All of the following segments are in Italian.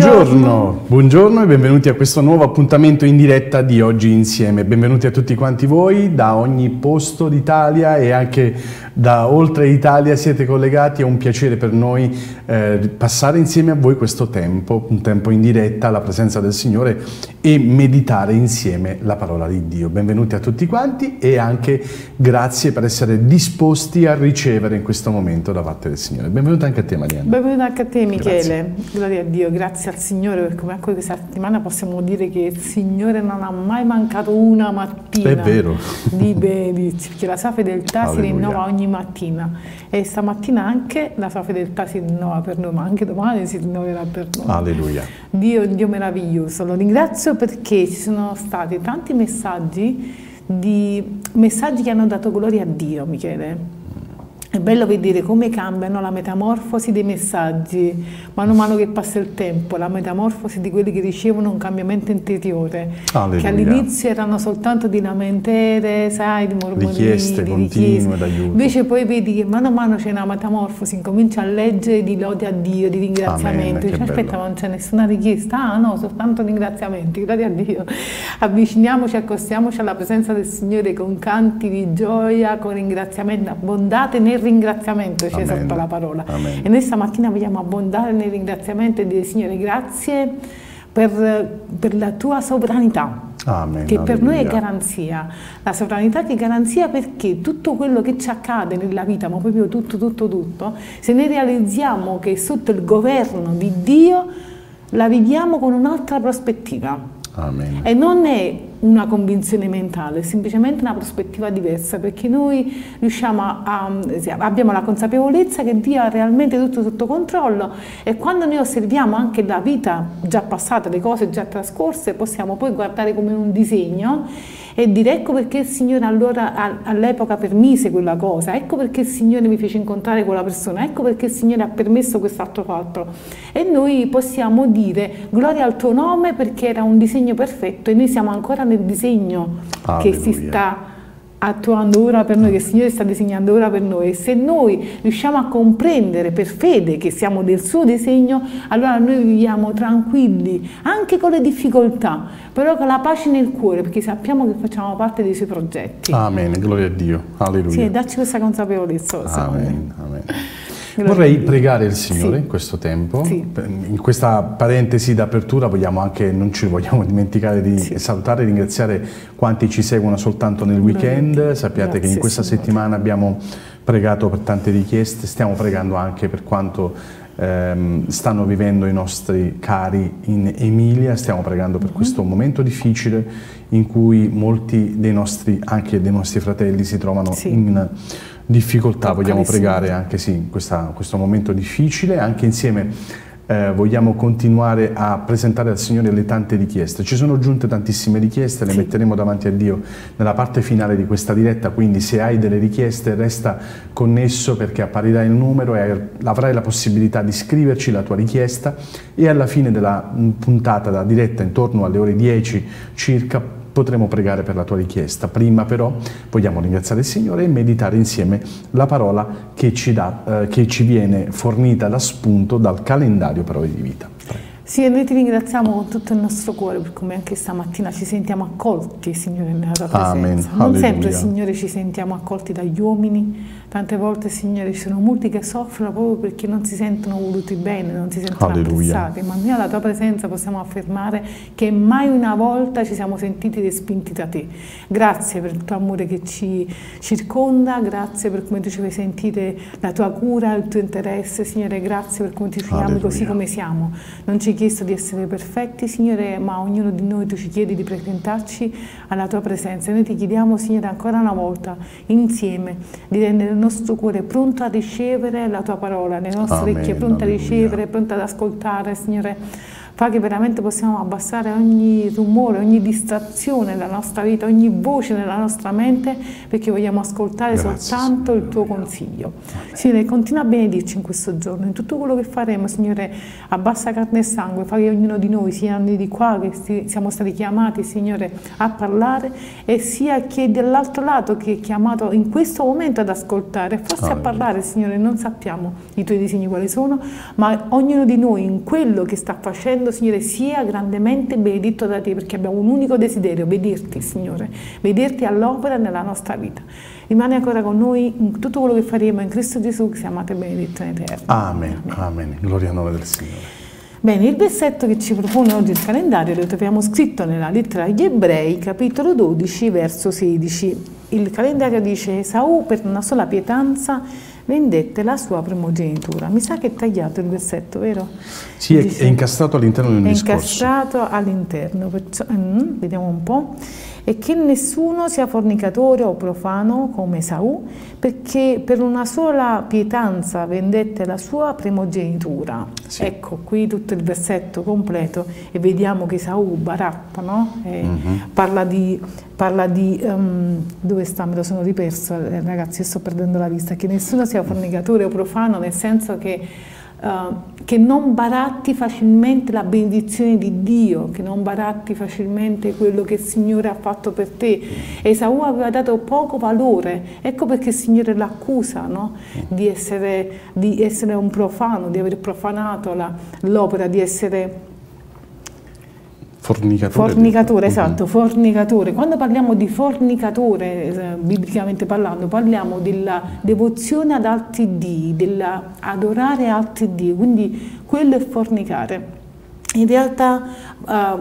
Buongiorno. Buongiorno, e benvenuti a questo nuovo appuntamento in diretta di Oggi Insieme. Benvenuti a tutti quanti voi da ogni posto d'Italia e anche da oltre Italia siete collegati. È un piacere per noi eh, passare insieme a voi questo tempo, un tempo in diretta alla presenza del Signore e meditare insieme la parola di Dio. Benvenuti a tutti quanti e anche grazie per essere disposti a ricevere in questo momento da parte del Signore. Benvenuta anche a te Marianna. Benvenuta anche a te Michele. Grazie. Gloria a Dio grazie al Signore perché come anche questa settimana possiamo dire che il Signore non ha mai mancato una mattina È vero. di benedizione, perché la sua fedeltà Alleluia. si rinnova ogni mattina e stamattina anche la sua fedeltà si rinnova per noi, ma anche domani si rinnoverà per noi. Alleluia. Dio, Dio meraviglioso, lo ringrazio perché ci sono stati tanti messaggi di messaggi che hanno dato gloria a Dio, Michele è bello vedere come cambiano la metamorfosi dei messaggi, mano a mano che passa il tempo, la metamorfosi di quelli che ricevono un cambiamento interiore, Alleluia. che all'inizio erano soltanto di lamentele, sai, di mormorini, richieste di continue d'aiuto. Invece poi vedi che mano a mano c'è una metamorfosi, incomincia a leggere di lode a Dio, di ringraziamento. Dice, aspetta, ma non c'è nessuna richiesta, ah no, soltanto ringraziamenti, gloria a Dio. Avviciniamoci, accostiamoci alla presenza del Signore con canti di gioia, con ringraziamento, abbondate nel ringraziamento c'è sotto la parola. Amen. E noi stamattina vogliamo abbondare nel ringraziamento e dire Signore grazie per, per la tua sovranità. Amen, che per noi è garanzia. La sovranità che è garanzia perché tutto quello che ci accade nella vita, ma proprio tutto, tutto, tutto, se ne realizziamo che è sotto il governo di Dio, la viviamo con un'altra prospettiva. Amen. E non è una convinzione mentale, semplicemente una prospettiva diversa, perché noi a, a, abbiamo la consapevolezza che Dio ha realmente tutto sotto controllo e quando noi osserviamo anche la vita già passata, le cose già trascorse, possiamo poi guardare come un disegno e dire ecco perché il Signore allora all'epoca permise quella cosa, ecco perché il Signore mi fece incontrare quella persona, ecco perché il Signore ha permesso quest'altro fatto. E noi possiamo dire gloria al tuo nome perché era un disegno perfetto e noi siamo ancora nel disegno Alleluia. che si sta attuando ora per noi, che il Signore sta disegnando ora per noi. E se noi riusciamo a comprendere per fede che siamo del suo disegno, allora noi viviamo tranquilli, anche con le difficoltà, però con la pace nel cuore, perché sappiamo che facciamo parte dei suoi progetti. Amen, gloria a Dio, alleluia. Sì, dacci questa consapevolezza. Amen, amen. Vorrei pregare il Signore sì. in questo tempo. Sì. In questa parentesi d'apertura vogliamo anche, non ci vogliamo dimenticare di sì. salutare e ringraziare quanti ci seguono soltanto nel weekend. Sappiate Grazie, che in questa Signore. settimana abbiamo pregato per tante richieste, stiamo pregando anche per quanto ehm, stanno vivendo i nostri cari in Emilia, stiamo pregando per mhm. -huh. questo momento difficile in cui molti dei nostri, anche dei nostri fratelli si trovano in difficoltà, vogliamo pregare anche sì, in questa, questo momento difficile, anche insieme eh, vogliamo continuare a presentare al Signore le tante richieste. Ci sono giunte tantissime richieste, le sì. metteremo davanti a Dio nella parte finale di questa diretta, quindi se hai delle richieste resta connesso perché apparirà il numero e avrai la possibilità di scriverci la tua richiesta e alla fine della puntata da diretta intorno alle ore 10 circa potremo pregare per la tua richiesta. Prima però vogliamo ringraziare il Signore e meditare insieme la parola che ci, dà, eh, che ci viene fornita da spunto dal calendario Parole di Vita. Sì, noi ti ringraziamo con tutto il nostro cuore per come anche stamattina ci sentiamo accolti, Signore, nella tua presenza. Amen. Non Alleluia. sempre, Signore, ci sentiamo accolti dagli uomini, Tante volte, Signore, ci sono molti che soffrono proprio perché non si sentono voluti bene, non si sentono Alleluia. apprezzati, ma noi alla tua presenza possiamo affermare che mai una volta ci siamo sentiti respinti da te. Grazie per il tuo amore che ci circonda, grazie per come tu ci fai sentire la tua cura, il tuo interesse, Signore, grazie per come ti fiamo così come siamo. Non ci chiesto di essere perfetti, Signore, ma ognuno di noi tu ci chiedi di presentarci alla tua presenza. E noi ti chiediamo, Signore, ancora una volta, insieme, di rendere nostro cuore pronto a ricevere la tua parola, le nostre orecchie pronte a ricevere, pronte ad ascoltare, Signore fa che veramente possiamo abbassare ogni rumore, ogni distrazione nella nostra vita, ogni voce nella nostra mente, perché vogliamo ascoltare Grazie, soltanto Signore. il tuo consiglio. Signore, continua a benedirci in questo giorno, in tutto quello che faremo, Signore, abbassa carne e sangue, fa che ognuno di noi, sia noi di qua che siamo stati chiamati, Signore, a parlare, e sia chi dall'altro lato che è chiamato in questo momento ad ascoltare, forse Alleluia. a parlare, Signore, non sappiamo i tuoi disegni quali sono, ma ognuno di noi in quello che sta facendo pregando, Signore, sia grandemente benedetto da te, perché abbiamo un unico desiderio, vederti, Signore, vederti all'opera nella nostra vita. Rimane ancora con noi in tutto quello che faremo in Cristo Gesù, che sia amato e benedetto in eterno. Amen, amen. amen. Gloria al nome del Signore. Bene, il versetto che ci propone oggi il calendario lo troviamo scritto nella lettera agli Ebrei, capitolo 12, verso 16. Il calendario dice Esaù per una sola pietanza vendette la sua primogenitura. Mi sa che è tagliato il versetto, vero? Sì, è, è incastrato all'interno del discorso. È incastrato all'interno, mm, vediamo un po' e che nessuno sia fornicatore o profano come Esaù, perché per una sola pietanza vendette la sua primogenitura. Sì. Ecco qui tutto il versetto completo e vediamo che Esaù baratta, no? mm -hmm. parla di, parla di um, dove sta? Me lo sono riperso, eh, ragazzi, io sto perdendo la vista, che nessuno sia fornicatore o profano, nel senso che Uh, che non baratti facilmente la benedizione di Dio, che non baratti facilmente quello che il Signore ha fatto per te. Esaù aveva dato poco valore, ecco perché il Signore l'accusa no? di, essere, di, essere, un profano, di aver profanato l'opera, di essere Fornicatore. Fornicatore, di... esatto, fornicatore. Quando parliamo di fornicatore, eh, biblicamente parlando, parliamo della devozione ad altri dì, dell'adorare altri dì, quindi quello è fornicare. In realtà, eh,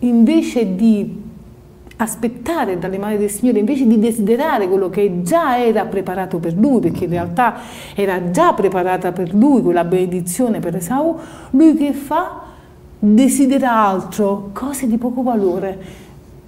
invece di aspettare dalle mani del Signore, invece di desiderare quello che già era preparato per lui, perché in realtà era già preparata per lui quella benedizione per Esau, lui che fa? Desidera altro, cose di poco valore,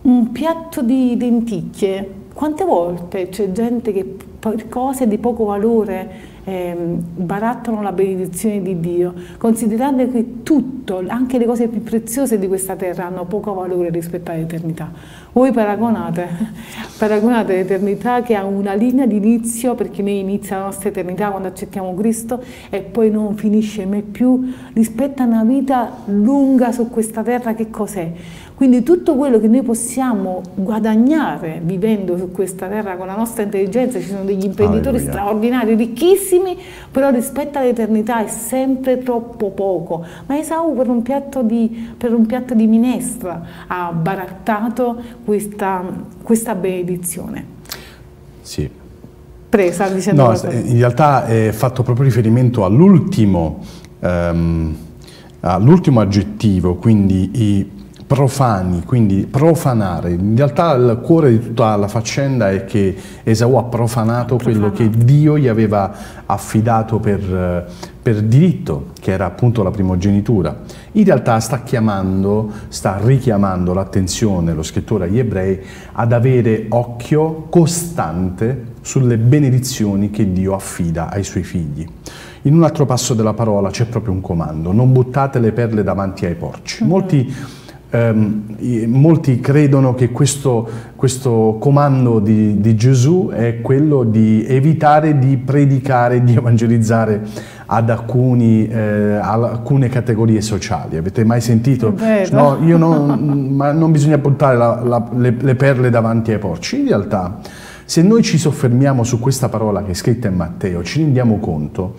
un piatto di lenticchie. Quante volte c'è gente che per cose di poco valore eh, barattano la benedizione di Dio, considerando che tutto, anche le cose più preziose di questa terra, hanno poco valore rispetto all'eternità. Voi paragonate, paragonate l'eternità che ha una linea di inizio, perché noi inizia la nostra eternità quando accettiamo Cristo e poi non finisce mai più, rispetto a una vita lunga su questa terra, che cos'è? Quindi tutto quello che noi possiamo guadagnare vivendo su questa terra con la nostra intelligenza, ci sono degli imprenditori Alleluia. straordinari, ricchissimi, però rispetto all'eternità è sempre troppo poco. Ma Esau per un piatto di, un piatto di minestra ha barattato questa, questa benedizione. Sì. Presa dicendo no, in realtà è fatto proprio riferimento all'ultimo um, all'ultimo aggettivo, quindi i profani, quindi profanare. In realtà il cuore di tutta la faccenda è che Esau ha profanato, quello che Dio gli aveva affidato per, per, diritto, che era appunto la primogenitura. In realtà sta chiamando, sta richiamando l'attenzione, lo scrittore agli ebrei, ad avere occhio costante sulle benedizioni che Dio affida ai suoi figli. In un altro passo della parola c'è proprio un comando, non buttate le perle davanti ai porci. Molti Um, molti credono che questo, questo comando di, di, Gesù è quello di evitare di predicare, di evangelizzare ad alcuni, eh, alcune categorie sociali. Avete mai sentito? No, io non, ma non bisogna buttare la, la, le, le perle davanti ai porci. In realtà, se noi ci soffermiamo su questa parola che è scritta in Matteo, ci rendiamo conto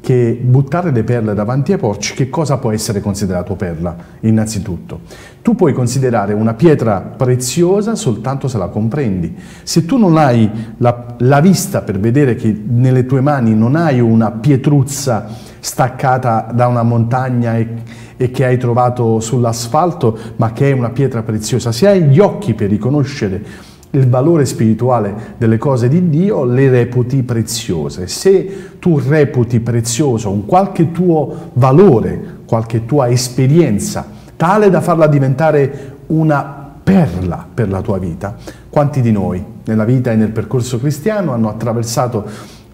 che buttare le perle davanti ai porci, che cosa può essere considerato perla innanzitutto? Tu puoi considerare una pietra preziosa soltanto se la comprendi. Se tu non hai la, la vista per vedere che nelle tue mani non hai una pietruzza staccata da una montagna e, e che hai trovato sull'asfalto, ma che è una pietra preziosa, se hai gli occhi per riconoscere il valore spirituale delle cose di Dio le reputi preziose. Se tu reputi prezioso un qualche tuo valore, qualche tua esperienza, tale da farla diventare una perla per la tua vita, quanti di noi nella vita e nel percorso cristiano hanno attraversato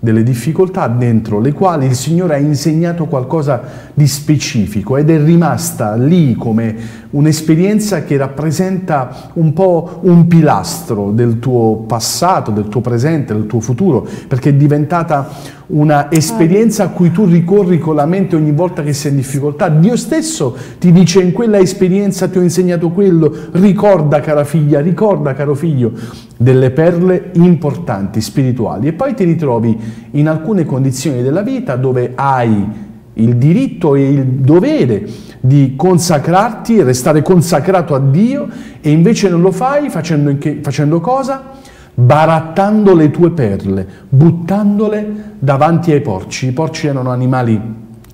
delle difficoltà dentro le quali il Signore ha insegnato qualcosa di specifico ed è rimasta lì come un'esperienza che rappresenta un po' un pilastro del tuo passato, del tuo presente, del tuo futuro, perché è diventata una esperienza a cui tu ricorri con la mente ogni volta che sei in difficoltà. Dio stesso ti dice in quella esperienza ti ho insegnato quello, ricorda cara figlia, ricorda caro figlio, delle perle importanti, spirituali. E poi ti ritrovi in alcune condizioni della vita dove hai il diritto e il dovere di consacrarti restare consacrato a Dio e invece non lo fai facendo, facendo cosa? Barattando le tue perle, buttandole davanti ai porci. I porci erano animali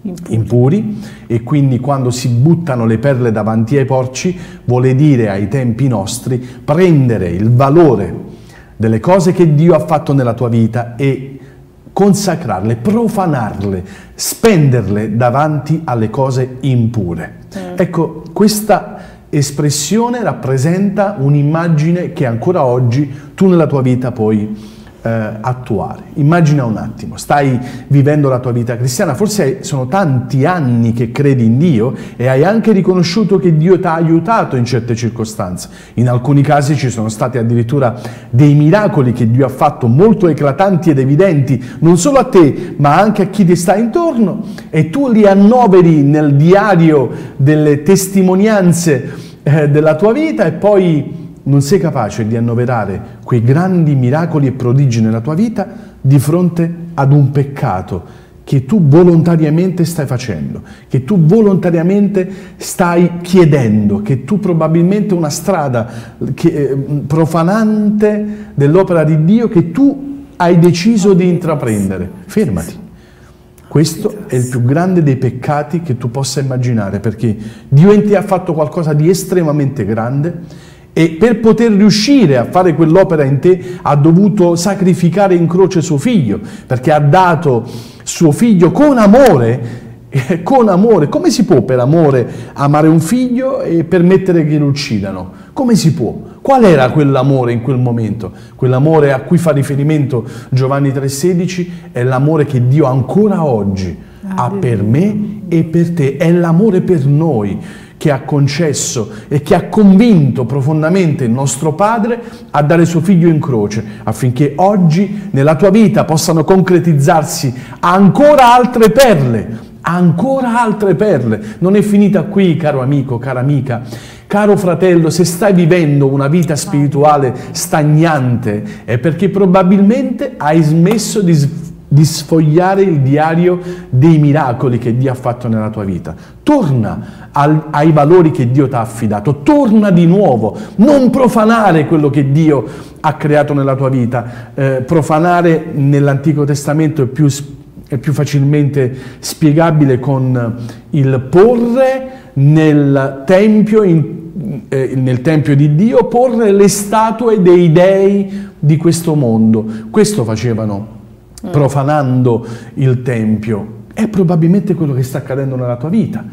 impuri. impuri e quindi quando si buttano le perle davanti ai porci vuole dire ai tempi nostri prendere il valore delle cose che Dio ha fatto nella tua vita e consacrarle, profanarle, spenderle davanti alle cose impure. Mm. Ecco, questa espressione rappresenta un'immagine che ancora oggi tu nella tua vita puoi eh, attuare. Immagina un attimo, stai vivendo la tua vita cristiana, forse sono tanti anni che credi in Dio e hai anche riconosciuto che Dio ti ha aiutato in certe circostanze. In alcuni casi ci sono stati addirittura dei miracoli che Dio ha fatto molto eclatanti ed evidenti, non solo a te, ma anche a chi ti sta intorno e tu li annoveri nel diario delle testimonianze eh, della tua vita e poi non sei capace di annoverare quei grandi miracoli e prodigi nella tua vita di fronte ad un peccato che tu volontariamente stai facendo, che tu volontariamente stai chiedendo, che tu probabilmente una strada eh, profanante dell'opera di Dio che tu hai deciso di intraprendere. Fermati. Questo è il più grande dei peccati che tu possa immaginare, perché Dio in te ha fatto qualcosa di estremamente grande e per poter riuscire a fare quell'opera in te ha dovuto sacrificare in croce suo figlio, perché ha dato suo figlio con amore, con amore. Come si può per amore amare un figlio e permettere che lo uccidano? Come si può? Qual era quell'amore in quel momento? Quell'amore a cui fa riferimento Giovanni 3,16 è l'amore che Dio ancora oggi ha per me e per te, è l'amore per noi che ha concesso e che ha convinto profondamente il nostro Padre a dare suo figlio in croce, affinché oggi nella tua vita possano concretizzarsi ancora altre perle, ancora altre perle. Non è finita qui, caro amico, cara amica. Caro fratello, se stai vivendo una vita spirituale stagnante è perché probabilmente hai smesso di di sfogliare il diario dei miracoli che Dio ha fatto nella tua vita. Torna al, ai valori che Dio ti ha affidato, torna di nuovo, non profanare quello che Dio ha creato nella tua vita. Eh, profanare nell'Antico Testamento è più, è più facilmente spiegabile con il porre nel tempio, in, eh, nel tempio di Dio, porre le statue dei dei di questo mondo. Questo facevano profanando il Tempio. È probabilmente quello che sta accadendo nella tua vita,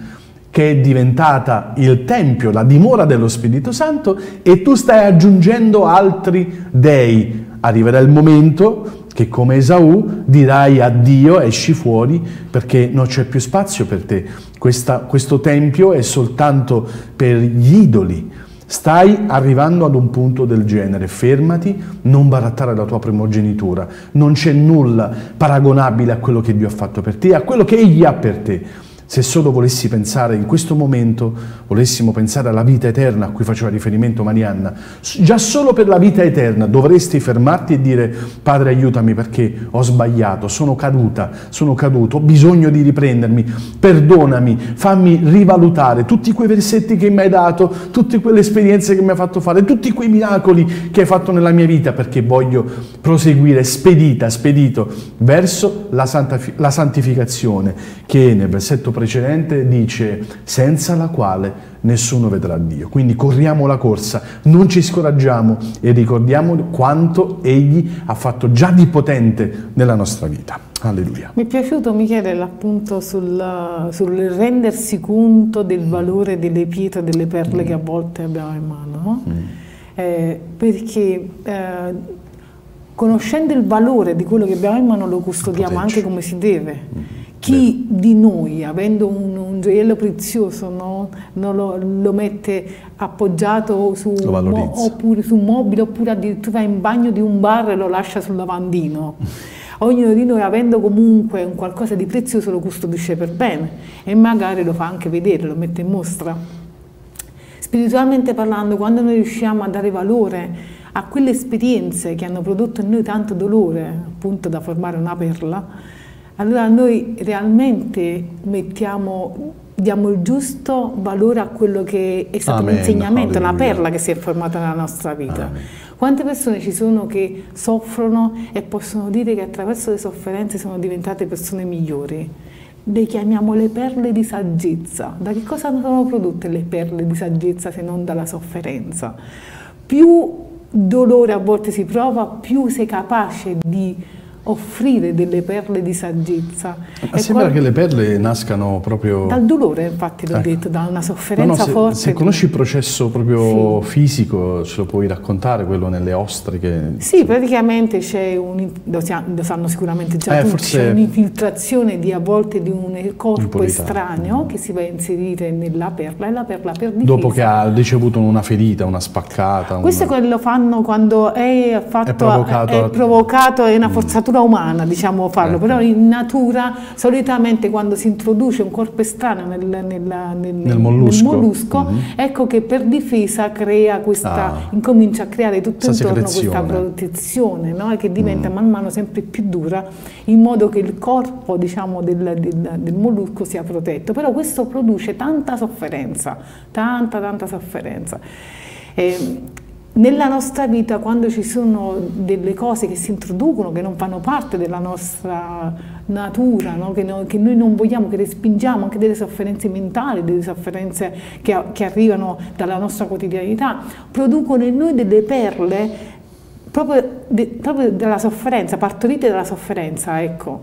che è diventata il Tempio, la dimora dello Spirito Santo e tu stai aggiungendo altri dei. Arriverà il momento che come Esaù dirai a Dio esci fuori perché non c'è più spazio per te. Questa, questo Tempio è soltanto per gli idoli Stai arrivando ad un punto del genere, fermati, non barattare la tua primogenitura, non c'è nulla paragonabile a quello che Dio ha fatto per te, a quello che Egli ha per te. Se solo volessi pensare in questo momento, volessimo pensare alla vita eterna a cui faceva riferimento Marianna, già solo per la vita eterna dovresti fermarti e dire Padre aiutami perché ho sbagliato, sono caduta, sono caduto, ho bisogno di riprendermi, perdonami, fammi rivalutare tutti quei versetti che mi hai dato, tutte quelle esperienze che mi hai fatto fare, tutti quei miracoli che hai fatto nella mia vita perché voglio proseguire spedita, spedito verso la, la santificazione che nel versetto precedente dice senza la quale nessuno vedrà Dio. Quindi corriamo la corsa, non ci scoraggiamo e ricordiamo quanto Egli ha fatto già di potente nella nostra vita. Alleluia. Mi è piaciuto Michele l'appunto sul, sul, rendersi conto del valore delle pietre, delle perle mm. che a volte abbiamo in mano, no? mm. eh, perché eh, conoscendo il valore di quello che abbiamo in mano lo custodiamo anche come si deve. Mm. Chi di noi, avendo un, un gioiello prezioso, no, lo, lo, mette appoggiato su, mo, oppure su un mobile oppure addirittura in bagno di un bar e lo lascia sul lavandino? Ognuno di noi, avendo comunque un qualcosa di prezioso, lo custodisce per bene e magari lo fa anche vedere, lo mette in mostra. Spiritualmente parlando, quando noi riusciamo a dare valore a quelle esperienze che hanno prodotto in noi tanto dolore, appunto da formare una perla, allora noi realmente mettiamo, diamo il giusto valore a quello che è stato Amen. l'insegnamento, una perla che si è formata nella nostra vita. Amen. Quante persone ci sono che soffrono e possono dire che attraverso le sofferenze sono diventate persone migliori? Le chiamiamo le perle di saggezza. Da che cosa sono prodotte le perle di saggezza se non dalla sofferenza? Più dolore a volte si prova, più sei capace di offrire delle perle di saggezza. Ma sembra qual... che le perle nascano proprio... Dal dolore, infatti l'ho ecco. detto, da una sofferenza no, no, se, forte. Se conosci il processo proprio sì. fisico, ce lo puoi raccontare, quello nelle ostriche? Sì, praticamente c'è un... lo, sanno sicuramente già eh, tutti, c'è un'infiltrazione di a volte di un corpo estraneo mm. che si va a inserire nella perla e la perla per difesa. Dopo che ha ricevuto una ferita, una spaccata. Questo una... è quello che fanno quando è, fatto, è provocato, è provocato, è una mm. forzatura natura umana, diciamo farlo, ecco. però in natura solitamente quando si introduce un corpo estraneo nel, nel, nel, nel mollusco, mollusco mm -hmm. ecco che per difesa crea questa, ah. incomincia a creare tutto questa intorno questa protezione no? che diventa mm. man mano sempre più dura in modo che il corpo diciamo, del, del, del mollusco sia protetto, però questo produce tanta sofferenza, tanta tanta sofferenza. E, nella nostra vita quando ci sono delle cose che si introducono, che non fanno parte della nostra natura, no? Che, no, che, noi non vogliamo, che respingiamo, anche delle sofferenze mentali, delle sofferenze che, che arrivano dalla nostra quotidianità, producono in noi delle perle proprio, de, proprio della sofferenza, partorite dalla sofferenza, ecco.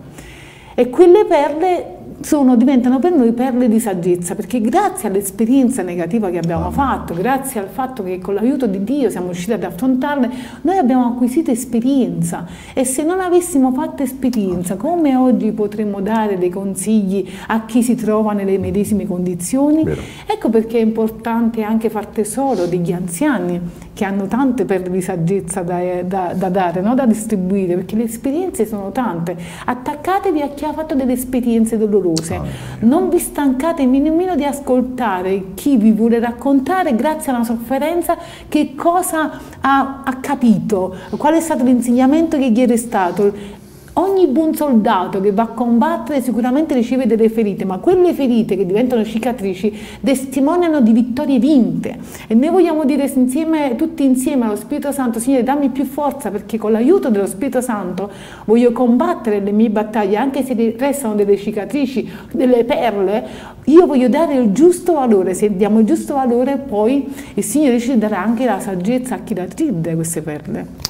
E quelle perle sono, diventano per noi perle di saggezza, perché grazie all'esperienza negativa che abbiamo fatto, grazie al fatto che con l'aiuto di Dio siamo riusciti ad affrontarle, noi abbiamo acquisito esperienza e se non avessimo fatto esperienza, come oggi potremmo dare dei consigli a chi si trova nelle medesime condizioni? Vero. Ecco perché è importante anche far tesoro degli anziani che hanno tante perle di saggezza da, da, da dare, no? da distribuire, perché le esperienze sono tante. Attaccatevi a chi ha fatto delle esperienze dolorose dolorose. Non vi stancate nemmeno di ascoltare chi vi vuole raccontare grazie alla sofferenza che cosa ha, ha capito, qual è stato l'insegnamento che gli è restato Ogni buon soldato che va a combattere sicuramente riceve delle ferite, ma quelle ferite che diventano cicatrici testimoniano di vittorie vinte. E noi vogliamo dire insieme, tutti insieme allo Spirito Santo, Signore dammi più forza perché con l'aiuto dello Spirito Santo voglio combattere le mie battaglie, anche se restano delle cicatrici, delle perle, io voglio dare il giusto valore, se diamo il giusto valore poi il Signore ci darà anche la saggezza a chi la tride queste perle.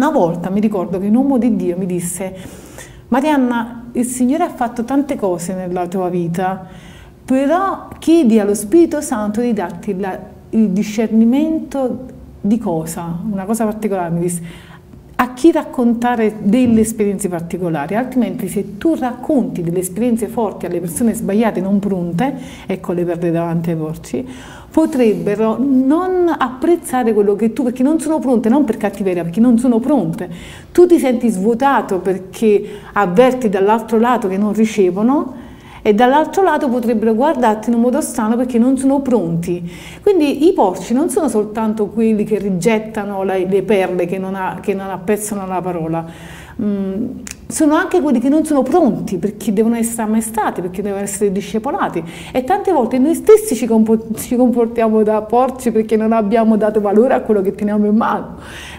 Una volta mi ricordo che un uomo di Dio mi disse Marianna, il Signore ha fatto tante cose nella tua vita, però chiedi allo Spirito Santo di darti la, il discernimento di cosa, una cosa particolare, mi disse a chi raccontare delle esperienze particolari, altrimenti se tu racconti delle esperienze forti alle persone sbagliate, non pronte, eccole per davanti ai porci, potrebbero non apprezzare quello che tu, perché non sono pronte, non per cattiveria, perché non sono pronte. Tu ti senti svuotato perché avverti dall'altro lato che non ricevono e dall'altro lato potrebbero guardarti in un modo strano perché non sono pronti. Quindi i porci non sono soltanto quelli che rigettano le perle, che non, ha, che non apprezzano la parola, mm, sono anche quelli che non sono pronti perché devono essere ammaestrati, perché devono essere discepolati e tante volte noi stessi ci, comportiamo da porci perché non abbiamo dato valore a quello che teniamo in mano,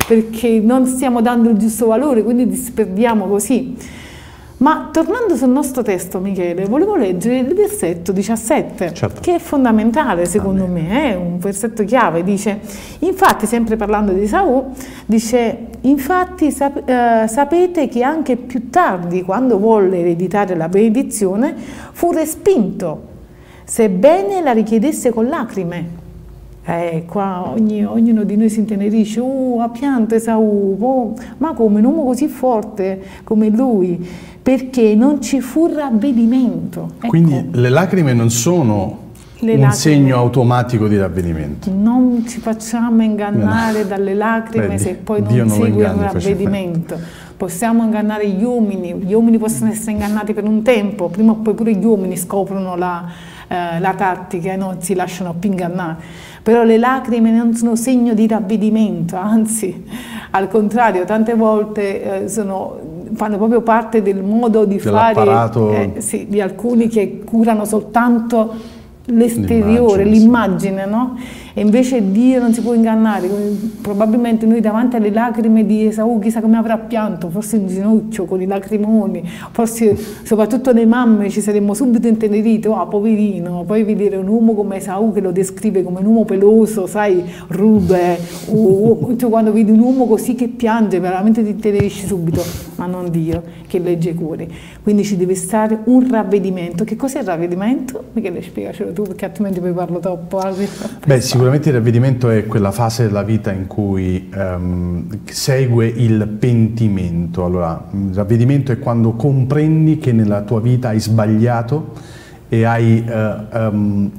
perché non stiamo dando il giusto valore, quindi disperdiamo così. Ma tornando sul nostro testo, Michele, volevo leggere il versetto 17, certo. che è fondamentale secondo Amen. me, è un versetto chiave, dice, infatti, sempre parlando di Saù, dice, infatti sap eh, sapete che anche più tardi, quando volle ereditare la benedizione, fu respinto, sebbene la richiedesse con lacrime. Eh, qua ogni, ognuno di noi si intenerisce, uh, ha pianto Esaù, oh, ma come un uomo così forte come lui, perché non ci fu ravvedimento. Ecco. Quindi le lacrime non sono le un lacrime. segno automatico di ravvedimento. Non ci facciamo ingannare no. dalle lacrime Vedi, se poi non segue il ravvedimento. Possiamo ingannare gli uomini, gli uomini possono essere ingannati per un tempo, prima o poi pure gli uomini scoprono la, eh, la tattica e non si lasciano più ingannare però le lacrime non sono segno di ravvedimento, anzi, al contrario, tante volte eh, sono, fanno proprio parte del modo di fare eh, sì, di alcuni che curano soltanto l'esteriore, l'immagine, no? E invece Dio non si può ingannare, probabilmente noi davanti alle lacrime di Esaù chissà come avrà pianto, forse in ginocchio con i lacrimoni, forse soprattutto le mamme ci saremmo subito intenerite, oh poverino, poi vedere un uomo come Esaù che lo descrive come un uomo peloso, sai, rude, o, cioè quando vedi un uomo così che piange veramente ti intenerisci subito, ma non Dio che legge i cuori. Quindi ci deve stare un ravvedimento. Che cos'è il ravvedimento? Michele spiegacelo tu perché altrimenti poi parlo troppo. Beh, Sicuramente il ravvedimento è quella fase della vita in cui um, segue il pentimento. Allora, il ravvedimento è quando comprendi che nella tua vita hai sbagliato e hai, uh, um,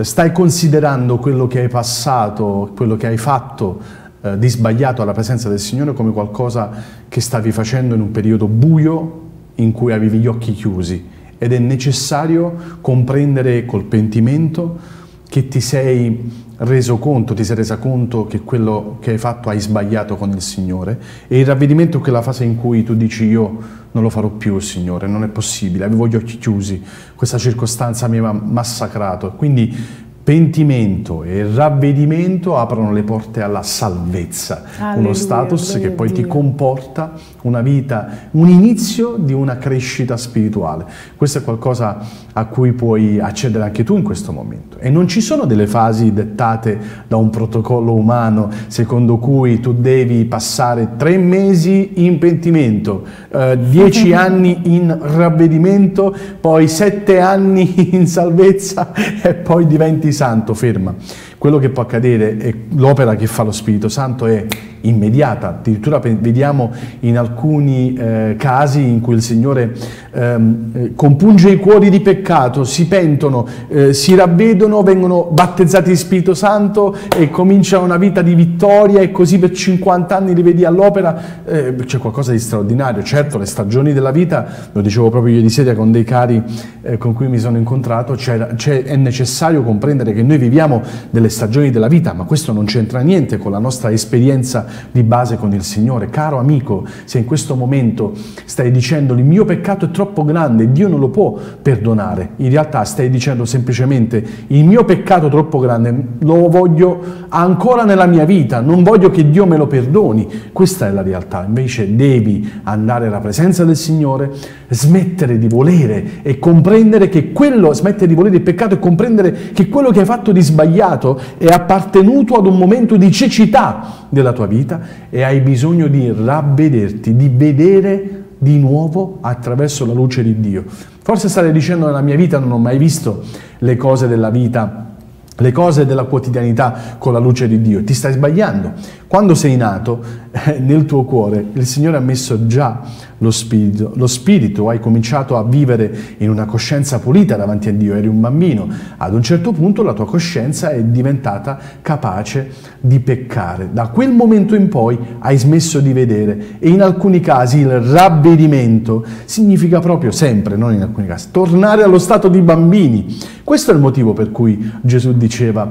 stai considerando quello che hai passato, quello che hai fatto uh, di sbagliato alla presenza del Signore come qualcosa che stavi facendo in un periodo buio in cui avevi gli occhi chiusi ed è necessario comprendere col pentimento che ti sei reso conto, ti sei resa conto che quello che hai fatto hai sbagliato con il Signore? E il ravvedimento è quella fase in cui tu dici io non lo farò più Signore, non è possibile, avevo gli occhi chiusi, questa circostanza mi aveva massacrato, quindi pentimento e ravvedimento aprono le porte alla salvezza, Alleluia, uno status che poi ti comporta una vita, un inizio di una crescita spirituale. Questo è qualcosa a cui puoi accedere anche tu in questo momento. E non ci sono delle fasi dettate da un protocollo umano secondo cui tu devi passare tre mesi in pentimento, eh, dieci anni in ravvedimento, poi sette anni in salvezza e poi diventi santo, ferma. Quello che può accadere è l'opera che fa lo Spirito Santo è immediata, addirittura vediamo in alcuni eh, casi in cui il Signore ehm, eh, compunge i cuori di peccato, si pentono, eh, si ravvedono, vengono battezzati di Spirito Santo e comincia una vita di vittoria e così per 50 anni li vedi all'opera, eh, c'è qualcosa di straordinario. Certo, le stagioni della vita, lo dicevo proprio ieri sera con dei cari eh, con cui mi sono incontrato, è necessario comprendere che noi viviamo delle stagioni della vita, ma questo non c'entra niente con la nostra esperienza di base con il Signore. Caro amico, se in questo momento stai dicendo il mio peccato è troppo grande, Dio non lo può perdonare, in realtà stai dicendo semplicemente il mio peccato è troppo grande, lo voglio ancora nella mia vita, non voglio che Dio me lo perdoni. Questa è la realtà, invece devi andare alla presenza del Signore, smettere di volere e comprendere che quello, smettere di volere il peccato e comprendere che quello che hai fatto di sbagliato è appartenuto ad un momento di cecità della tua vita e hai bisogno di ravvederti, di vedere di nuovo attraverso la luce di Dio. Forse state dicendo nella mia vita non ho mai visto le cose della vita le cose della quotidianità con la luce di Dio. Ti stai sbagliando. Quando sei nato, nel tuo cuore, il Signore ha messo già lo spirito, lo spirito, hai cominciato a vivere in una coscienza pulita davanti a Dio, eri un bambino. Ad un certo punto la tua coscienza è diventata capace di peccare. Da quel momento in poi hai smesso di vedere e in alcuni casi il ravvedimento significa proprio sempre, non in alcuni casi, tornare allo stato di bambini. Questo è il motivo per cui Gesù diceva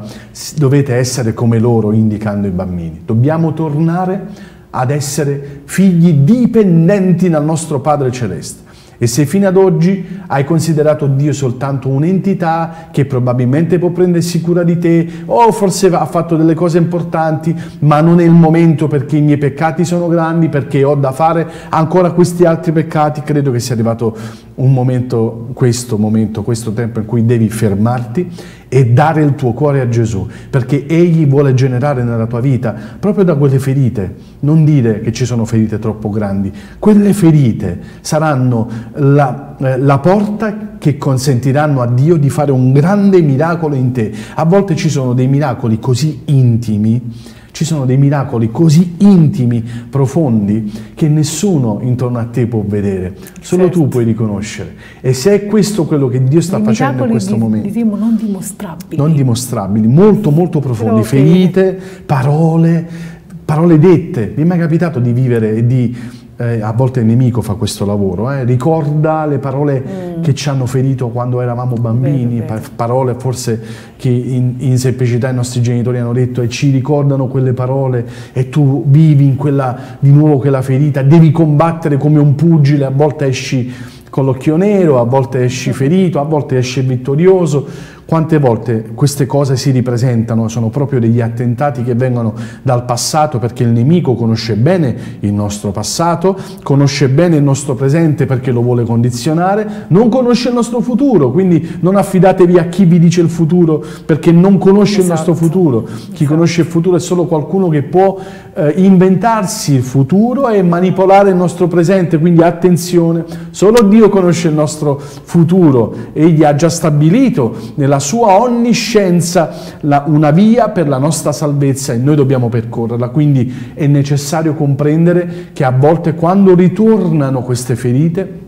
dovete essere come loro indicando i bambini. Dobbiamo tornare ad essere figli dipendenti dal nostro Padre Celeste. E se fino ad oggi hai considerato Dio soltanto un'entità che probabilmente può prendersi cura di te, o forse ha fatto delle cose importanti, ma non è il momento perché i miei peccati sono grandi, perché ho da fare ancora questi altri peccati, credo che sia arrivato un momento, questo momento, questo tempo in cui devi fermarti e dare il tuo cuore a Gesù, perché Egli vuole generare nella tua vita, proprio da quelle ferite, non dire che ci sono ferite troppo grandi, quelle ferite saranno la, eh, la porta che consentiranno a Dio di fare un grande miracolo in te. A volte ci sono dei miracoli così intimi ci sono dei miracoli così intimi, profondi, che nessuno intorno a te può vedere, solo certo. tu puoi riconoscere. E se è questo quello che Dio sta dei facendo in questo di, momento, diremo non dimostrabili. Non dimostrabili, molto molto profondi, ferite, parole, parole dette. Mi è mai capitato di vivere e di eh, a volte il nemico fa questo lavoro, eh, ricorda le parole mm. che ci hanno ferito quando eravamo bambini, vero, vero. parole forse che in, in, semplicità i nostri genitori hanno detto e ci ricordano quelle parole e tu vivi in quella, di nuovo quella ferita, devi combattere come un pugile, a volte esci con l'occhio nero, a volte esci ferito, a volte esci vittorioso, quante volte queste cose si ripresentano, sono proprio degli attentati che vengono dal passato perché il nemico conosce bene il nostro passato, conosce bene il nostro presente perché lo vuole condizionare, non conosce il nostro futuro, quindi non affidatevi a chi vi dice il futuro perché non conosce esatto. il nostro esatto. futuro. Chi esatto. conosce il futuro è solo qualcuno che può eh, inventarsi il futuro e manipolare il nostro presente, quindi attenzione, solo Dio conosce il nostro futuro, egli ha già stabilito nella sua onniscienza la, una via per la nostra salvezza e noi dobbiamo percorrerla, quindi è necessario comprendere che a volte quando ritornano queste ferite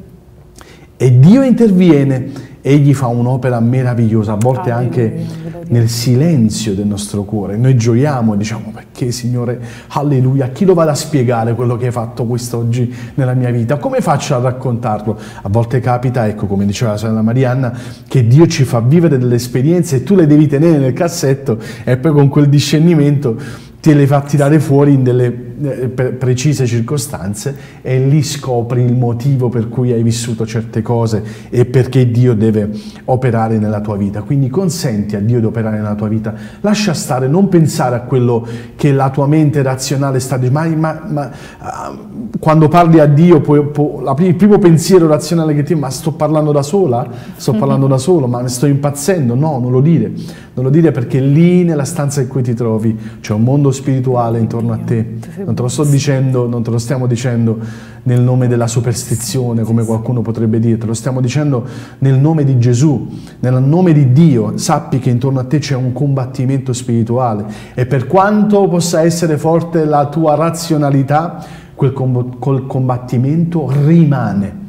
e Dio interviene, egli fa un'opera meravigliosa, a volte ah, anche nel silenzio del nostro cuore. Noi gioiamo e diciamo perché Signore, alleluia, chi lo vado a spiegare quello che hai fatto quest'oggi nella mia vita? Come faccio a raccontarlo? A volte capita, ecco come diceva la sorella Marianna, che Dio ci fa vivere delle esperienze e tu le devi tenere nel cassetto e poi con quel discernimento te le fa tirare fuori in delle eh, precise circostanze e lì scopri il motivo per cui hai vissuto certe cose e perché Dio deve operare nella tua vita. Quindi consenti a Dio di operare nella tua vita. Lascia stare, non pensare a quello che la tua mente razionale sta dicendo. Ma, ma, ma uh, quando parli a Dio, puoi, la, il primo pensiero razionale che ti ma sto parlando da sola? Sto parlando da solo, ma sto impazzendo? No, non lo dire. Non lo dire perché lì nella stanza in cui ti trovi c'è un mondo spirituale intorno a te. Non te lo sto dicendo, non te lo stiamo dicendo nel nome della superstizione, come qualcuno potrebbe dire, te lo stiamo dicendo nel nome di Gesù, nel nome di Dio. Sappi che intorno a te c'è un combattimento spirituale e per quanto possa essere forte la tua razionalità, quel combattimento rimane.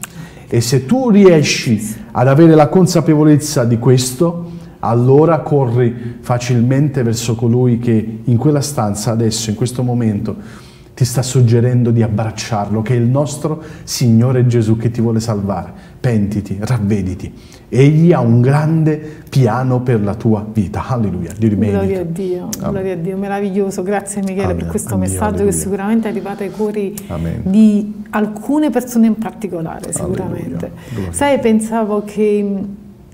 E se tu riesci ad avere la consapevolezza di questo, allora corri facilmente verso colui che in quella stanza, adesso, in questo momento, ti sta suggerendo di abbracciarlo, che è il nostro Signore Gesù che ti vuole salvare. Pentiti, ravvediti. Egli ha un grande piano per la tua vita. Alleluia. Gloria a Dio, Amen. gloria a Dio, meraviglioso. Grazie Michele Amen. per questo Amen. messaggio Alleluia. che sicuramente è arrivato ai cuori di alcune persone in particolare, sicuramente. Sai, pensavo che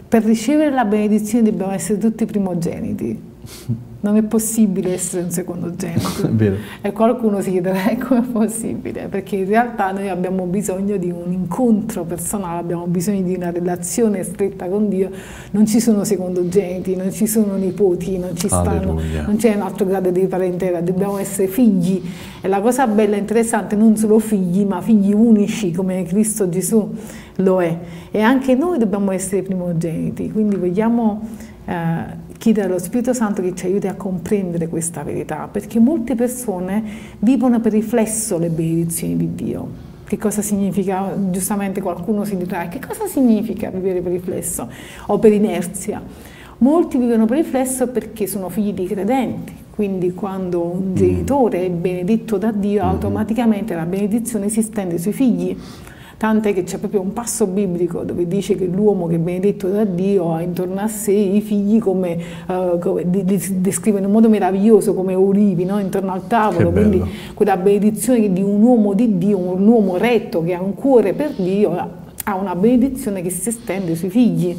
per ricevere la benedizione dobbiamo essere tutti primogeniti. Non è possibile essere un secondogenito. e qualcuno si chiederà come è possibile, perché in realtà noi abbiamo bisogno di un incontro personale, abbiamo bisogno di una relazione stretta con Dio. Non ci sono secondogeniti, non ci sono nipoti, non, non c'è un altro grado di parentela, dobbiamo essere figli. E la cosa bella e interessante, non solo figli, ma figli unici come Cristo Gesù lo è. E anche noi dobbiamo essere primogeniti, quindi vogliamo eh, chiedere allo Spirito Santo che ci aiuti a comprendere questa verità, perché molte persone vivono per riflesso le benedizioni di Dio. Che cosa significa? Giustamente qualcuno si dirà, che cosa significa vivere per riflesso o per inerzia? Molti vivono per riflesso perché sono figli di credenti, quindi quando un mm. genitore è benedetto da Dio, mm-hmm. automaticamente la benedizione si stende sui figli tant'è che c'è proprio un passo biblico dove dice che l'uomo che è benedetto da Dio ha intorno a sé i figli come, uh, come descrive in un modo meraviglioso come ulivi no? intorno al tavolo, quindi quella benedizione di un uomo di Dio, un uomo retto che ha un cuore per Dio, ha una benedizione che si estende sui figli.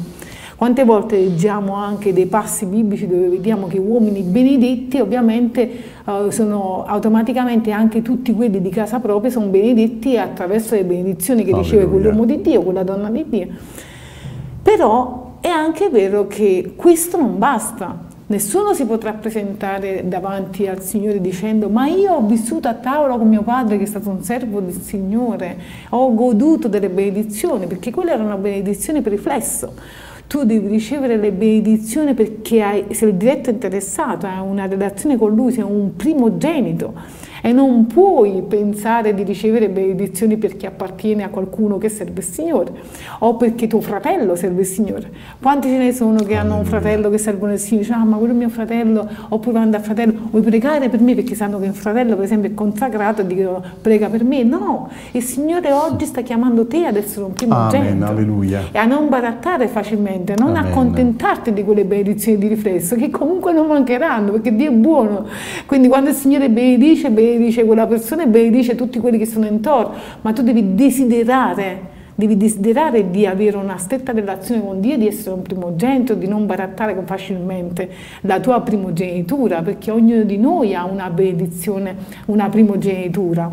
Quante volte leggiamo anche dei passi biblici dove vediamo che uomini benedetti ovviamente uh, sono automaticamente anche tutti quelli di casa propria sono benedetti attraverso le benedizioni che riceve quell'uomo di Dio, quella donna di Dio. Però è anche vero che questo non basta. Nessuno si potrà presentare davanti al Signore dicendo ma io ho vissuto a tavola con mio padre che è stato un servo del Signore, ho goduto delle benedizioni, perché quelle erano benedizioni per riflesso. Tu devi ricevere le benedizioni perché hai, sei il diretto interessato, hai una relazione con Lui, sei un primogenito e non puoi pensare di ricevere benedizioni perché appartiene a qualcuno che serve il Signore o perché tuo fratello serve il Signore. Quanti ce ne sono che hanno un fratello che servono il Signore? Dice, ah, ma quello è mio fratello, oppure vanno dal fratello, vuoi pregare per me perché sanno che un fratello per esempio è consacrato e dicono prega per me? No, il Signore oggi sta chiamando te ad essere un primogenito Amen, e a non barattare facilmente, a non Amen. accontentarti di quelle benedizioni di riflesso che comunque non mancheranno perché Dio è buono. Quindi quando il Signore benedice, benedice benedice quella persona e benedice tutti quelli che sono intorno, ma tu devi desiderare, devi desiderare di avere una stretta relazione con Dio, di essere un primogenito, di non barattare facilmente la tua primogenitura, perché ognuno di noi ha una benedizione, una primogenitura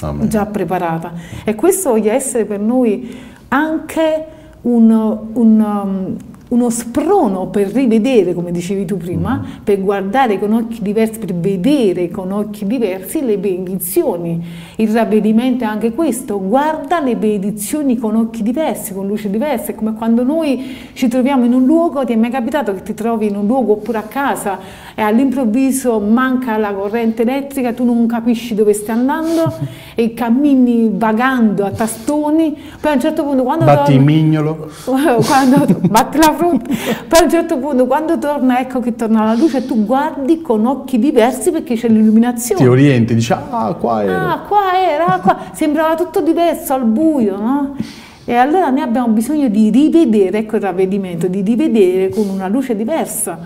Amen. già preparata. E questo voglia essere per noi anche un, un um, uno sprono per rivedere, come dicevi tu prima, mm. per guardare con occhi diversi, per vedere con occhi diversi le benedizioni. Il ravvedimento è anche questo, guarda le benedizioni con occhi diversi, con luce diverse, come quando noi ci troviamo in un luogo, ti è mai capitato che ti trovi in un luogo oppure a casa e all'improvviso manca la corrente elettrica, tu non capisci dove stai andando e cammini vagando a tastoni, poi a un certo punto quando... Batti il mignolo. Quando, batti la frutta, poi a un certo punto quando torna, ecco che torna la luce, tu guardi con occhi diversi perché c'è l'illuminazione. Ti orienti, dici ah qua era. Ah qua era, qua. sembrava tutto diverso al buio, no? E allora noi abbiamo bisogno di rivedere, ecco il ravvedimento, di rivedere con una luce diversa,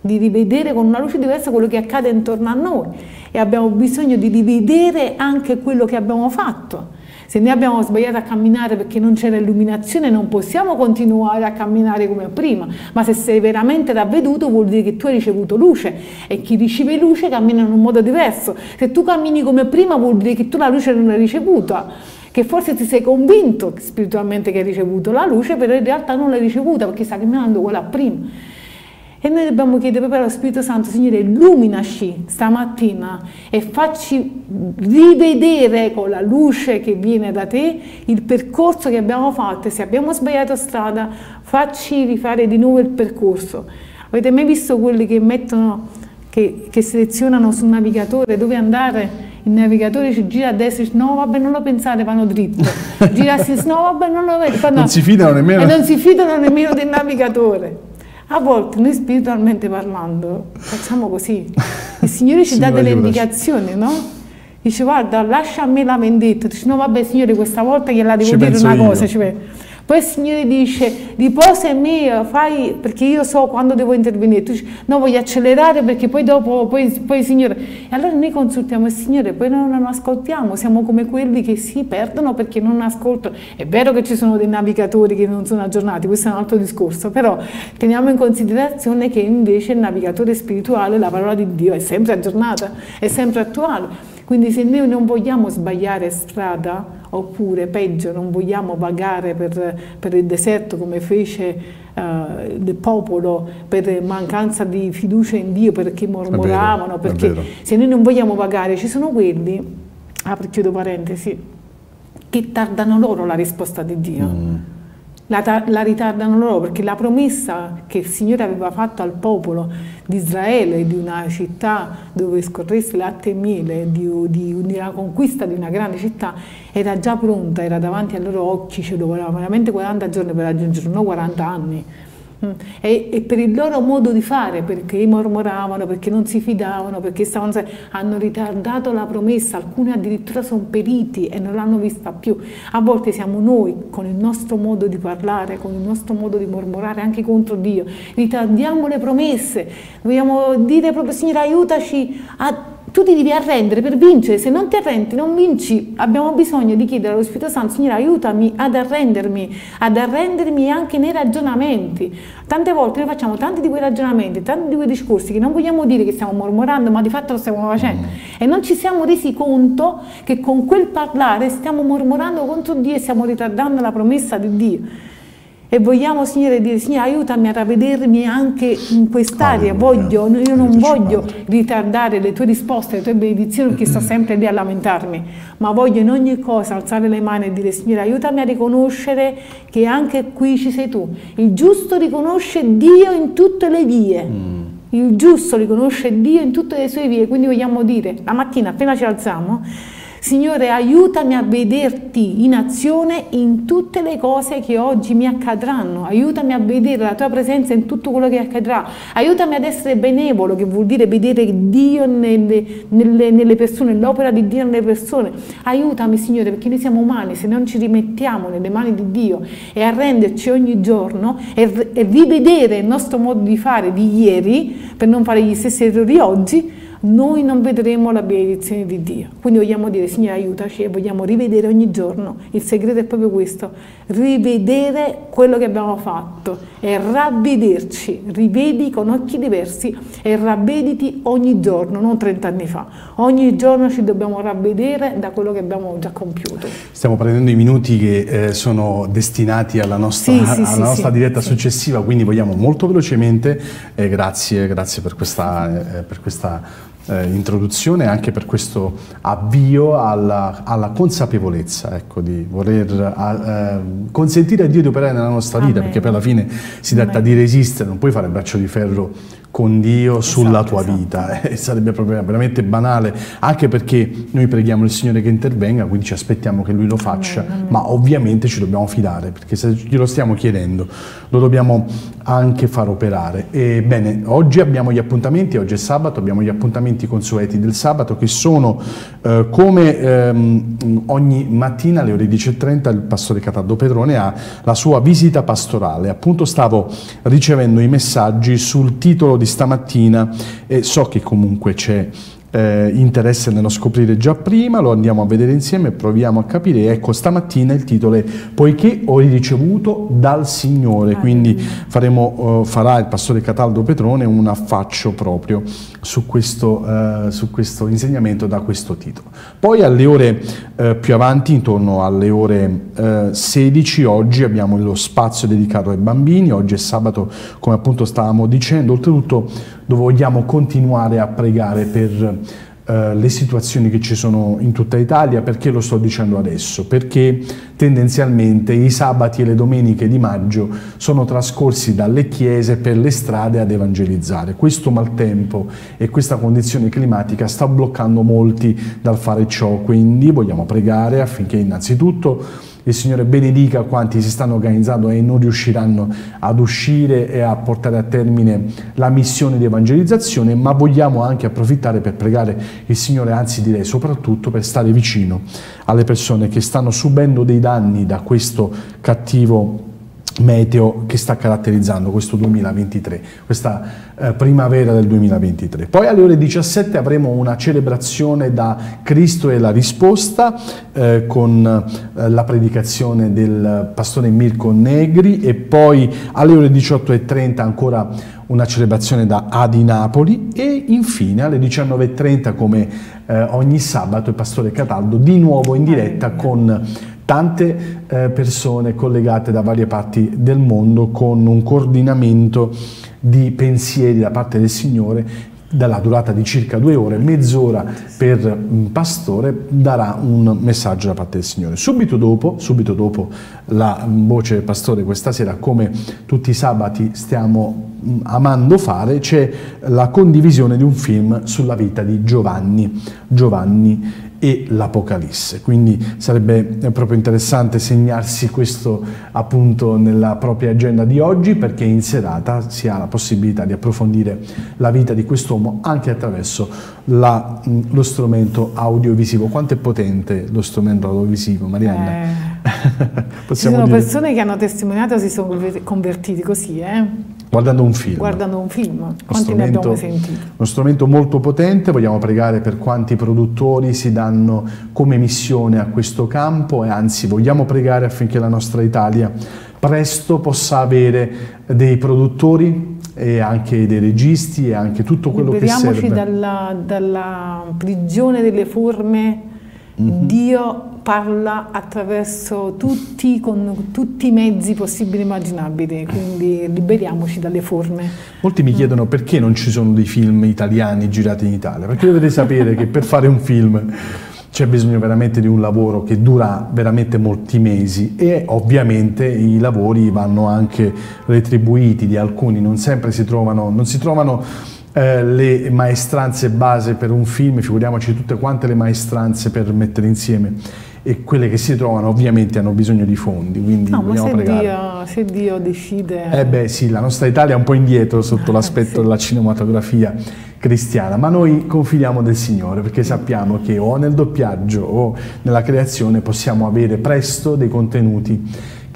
di rivedere con una luce diversa quello che accade intorno a noi e abbiamo bisogno di rivedere anche quello che abbiamo fatto se noi abbiamo sbagliato a camminare perché non c'era illuminazione non possiamo continuare a camminare come prima, ma se sei veramente ravveduto vuol dire che tu hai ricevuto luce e chi riceve luce cammina in un modo diverso. Se tu cammini come prima vuol dire che tu la luce non l'hai ricevuta che forse ti sei convinto spiritualmente che hai ricevuto la luce, però in realtà non l'hai ricevuta perché stai camminando quella prima. E noi dobbiamo chiedere proprio allo Spirito Santo, Signore, illuminaci stamattina e facci rivedere con la luce che viene da te il percorso che abbiamo fatto se abbiamo sbagliato strada, facci rifare di nuovo il percorso. Avete mai visto quelli che mettono, che, che selezionano sul navigatore dove andare? il navigatore ci gira a destra e dice no vabbè non lo pensate vanno dritto gira a sinistra no vabbè non lo vedo non si fidano nemmeno e non si fidano nemmeno del navigatore a volte noi spiritualmente parlando facciamo così, il Signore ci dà delle indicazioni, no? Dice guarda lascia a me la vendetta, dice no vabbè Signore questa volta gliela devo ci dire una io. cosa, ci poi il Signore dice, riposa in me, fai, perché io so quando devo intervenire. Tu dici, no, voglio accelerare perché poi dopo, poi, poi Signore... E allora noi consultiamo il Signore, poi non, non ascoltiamo, siamo come quelli che si perdono perché non ascoltano. È vero che ci sono dei navigatori che non sono aggiornati, questo è un altro discorso, però teniamo in considerazione che invece il navigatore spirituale, la parola di Dio, è sempre aggiornata, è sempre attuale. Quindi se noi non vogliamo sbagliare strada, oppure peggio, non vogliamo vagare per, per il deserto come fece uh, il popolo per mancanza di fiducia in Dio, perché mormoravano, vero, perché se noi non vogliamo vagare, ci sono quelli, apro chiudo parentesi, che tardano loro la risposta di Dio. Mm la, la, ritardano loro perché la promessa che il Signore aveva fatto al popolo di Israele, di una città dove scorresse latte e miele, di, di, di, una conquista di una grande città, era già pronta, era davanti ai loro occhi, ci voleva veramente 40 giorni per raggiungerlo, non 40 anni. E, e, per il loro modo di fare, perché mormoravano, perché non si fidavano, perché stavano, hanno ritardato la promessa, alcuni addirittura sono periti e non l'hanno vista più. A volte siamo noi, con il nostro modo di parlare, con il nostro modo di mormorare anche contro Dio, ritardiamo le promesse, dobbiamo dire proprio Signore aiutaci a tu ti devi arrendere per vincere, se non ti arrendi non vinci, abbiamo bisogno di chiedere allo Spirito Santo, Signore aiutami ad arrendermi, ad arrendermi anche nei ragionamenti. Tante volte noi facciamo tanti di quei ragionamenti, tanti di quei discorsi che non vogliamo dire che stiamo mormorando, ma di fatto lo stiamo facendo. Mm. E non ci siamo resi conto che con quel parlare stiamo mormorando contro Dio e stiamo ritardando la promessa di Dio. E vogliamo, Signore, dire, Signore, aiutami a ravvedermi anche in quest'area. Voglio, io non voglio ritardare le tue risposte, le tue benedizioni, perché sto sempre lì a lamentarmi, ma voglio in ogni cosa alzare le mani e dire, Signore, aiutami a riconoscere che anche qui ci sei tu. Il giusto riconosce Dio in tutte le vie. Mm. Il giusto riconosce Dio in tutte le sue vie, quindi vogliamo dire, la mattina appena ci alziamo, Signore, aiutami a vederti in azione in tutte le cose che oggi mi accadranno. Aiutami a vedere la tua presenza in tutto quello che accadrà. Aiutami ad essere benevolo, che vuol dire vedere Dio nelle, nelle, nelle persone, l'opera di Dio nelle persone. Aiutami, Signore, perché noi siamo umani, se non ci rimettiamo nelle mani di Dio e arrenderci ogni giorno e, e rivedere il nostro modo di fare di ieri, per non fare gli stessi errori oggi, noi non vedremo la benedizione di Dio. Quindi vogliamo dire, Signore aiutaci e vogliamo rivedere ogni giorno. Il segreto è proprio questo, rivedere quello che abbiamo fatto e ravvederci, rivedi con occhi diversi e ravvediti ogni giorno, non 30 anni fa. Ogni giorno ci dobbiamo ravvedere da quello che abbiamo già compiuto. Stiamo prendendo i minuti che eh, sono destinati alla nostra, sì, sì, alla sì, nostra diretta successiva, quindi vogliamo molto velocemente, eh, grazie, grazie per questa, eh, per questa eh, introduzione anche per questo avvio alla, alla consapevolezza ecco, di voler a, eh, consentire a Dio di operare nella nostra vita, Amen. perché per alla fine si tratta Amen. di resistere, non puoi fare braccio di ferro con Dio sulla esatto, tua esatto. vita. Eh, sarebbe proprio veramente banale, anche perché noi preghiamo il Signore che intervenga, quindi ci aspettiamo che Lui lo faccia, amen. ma ovviamente ci dobbiamo fidare, perché se glielo stiamo chiedendo, lo dobbiamo anche far operare. E, bene, oggi abbiamo gli appuntamenti, oggi è sabato, abbiamo gli appuntamenti consueti del sabato che sono eh, come ehm, ogni mattina alle ore 10.30 il pastore Cataldo Pedrone ha la sua visita pastorale. Appunto stavo ricevendo i messaggi sul titolo di di stamattina e so che comunque c'è eh, interesse nello scoprire già prima, lo andiamo a vedere insieme e proviamo a capire. Ecco, stamattina il titolo è Poiché ho ricevuto dal Signore, ah, quindi faremo, uh, farà il pastore Cataldo Petrone un affaccio proprio su questo, uh, su questo insegnamento da questo titolo. Poi alle ore uh, più avanti, intorno alle ore 16, oggi abbiamo lo spazio dedicato ai bambini, oggi è sabato come appunto stavamo dicendo, oltretutto dove vogliamo continuare a pregare per eh, le situazioni che ci sono in tutta Italia, perché lo sto dicendo adesso? Perché tendenzialmente i sabati e le domeniche di maggio sono trascorsi dalle chiese per le strade ad evangelizzare. Questo maltempo e questa condizione climatica sta bloccando molti dal fare ciò, quindi vogliamo pregare affinché innanzitutto il Signore benedica quanti si stanno organizzando e non riusciranno ad uscire e a portare a termine la missione di evangelizzazione, ma vogliamo anche approfittare per pregare il Signore, anzi direi soprattutto per stare vicino alle persone che stanno subendo dei danni da questo cattivo meteo che sta caratterizzando questo 2023, questa eh, primavera del 2023. Poi alle ore 17 avremo una celebrazione da Cristo e la risposta eh, con eh, la predicazione del pastore Mirko Negri e poi alle ore 18.30 ancora una celebrazione da Adi Napoli e infine alle 19.30 come eh, ogni sabato il pastore Cataldo di nuovo in diretta con tante eh, persone collegate da varie parti del mondo con un coordinamento di pensieri da parte del Signore dalla durata di circa due ore, mezz'ora per pastore darà un messaggio da parte del Signore. Subito dopo, subito dopo la voce del pastore questa sera, come tutti i sabati stiamo mm, amando fare, c'è la condivisione di un film sulla vita di Giovanni. Giovanni e l'Apocalisse. Quindi sarebbe proprio interessante segnarsi questo appunto nella propria agenda di oggi perché in serata si ha la possibilità di approfondire la vita di quest'uomo anche attraverso la, lo strumento audiovisivo. Quanto è potente lo strumento audiovisivo, Marianna? Eh, ci sono dire... persone che hanno testimoniato e si sono convertiti così, eh? Guardando un film. Guardando un film. Quanti ne abbiamo sentito? Uno strumento molto potente, vogliamo pregare per quanti produttori si danno come missione a questo campo e anzi vogliamo pregare affinché la nostra Italia presto possa avere dei produttori e anche dei registi e anche tutto quello che serve. Liberiamoci dalla, dalla prigione delle forme Mm-hmm. Dio parla attraverso tutti, con tutti i mezzi possibili e immaginabili, quindi liberiamoci dalle forme. Molti mi chiedono perché non ci sono dei film italiani girati in Italia, perché dovete sapere che per fare un film c'è bisogno veramente di un lavoro che dura veramente molti mesi e ovviamente i lavori vanno anche retribuiti di alcuni, non sempre si trovano, non si trovano eh, le maestranze base per un film, figuriamoci tutte quante le maestranze per mettere insieme e quelle che si trovano ovviamente hanno bisogno di fondi, quindi no, vogliamo se pregare. Dio, se Dio decide... Eh beh sì, la nostra Italia è un po' indietro sotto ah, l'aspetto sì. della cinematografia cristiana, ma noi confidiamo del Signore perché sappiamo che o nel doppiaggio o nella creazione possiamo avere presto dei contenuti